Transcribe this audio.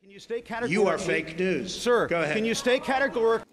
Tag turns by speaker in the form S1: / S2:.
S1: Can you stay categorical?
S2: You are fake news.
S1: Sir,
S2: Go ahead.
S1: can you stay categorical?